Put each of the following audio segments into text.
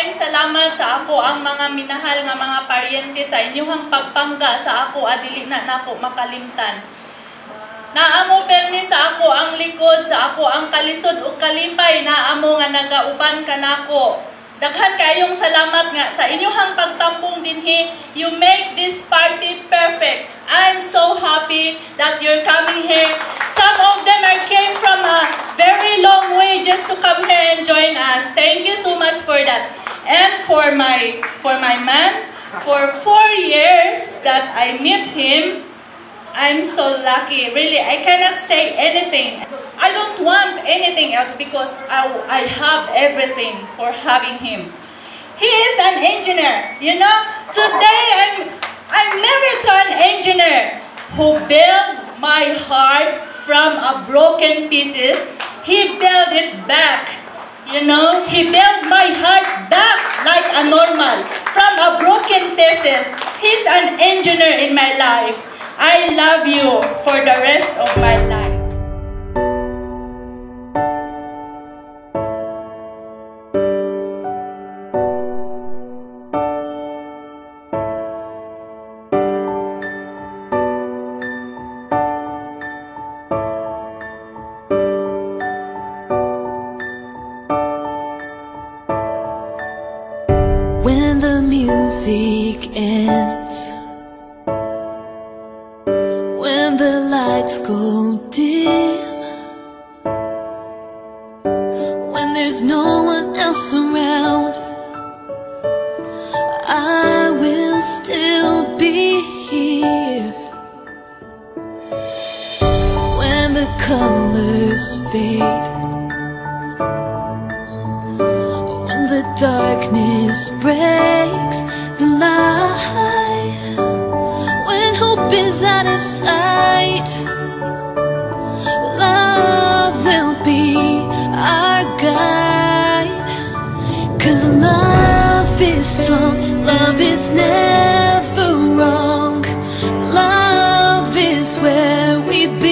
Daghang salamat sa ako ang mga minahal nga mga paryente sa inyong pagpangga sa ako adili na nako makalimtan. Naamo permi sa ako ang likod, sa ako ang kalisod ug kalipay, naamo nga nagauban kanako. Daghan kayong salamat nga sa inyong pagtampong dinhi. You make this party perfect. I'm so happy that you're coming here. Some of them are came from a very long way just to come here and join us. Thank you so much for that. And for my for my man, for four years that I meet him, I'm so lucky. Really, I cannot say anything. I don't want anything else because I, I have everything for having him. He is an engineer. You know, today I'm, I'm married to an engineer who built my heart from a broken pieces. He built it back. You know, he built my heart back like a normal from a broken pieces. He's an engineer in my life. I love you for the rest of my life. The music ends, when the lights go dim, when there's no one else around, I will still be here. When the colors fade. Darkness breaks the light. When hope is out of sight Love will be our guide. Cause love is strong Love is never wrong. Love is where we belong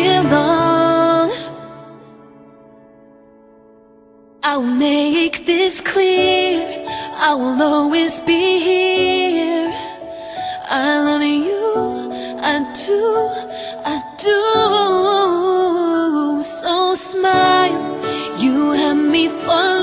I'll make this clear. I will always be here. I love you. I do. I do. So smile. You have me for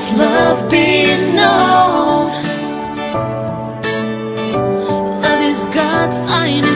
this love be known. Love is God's finest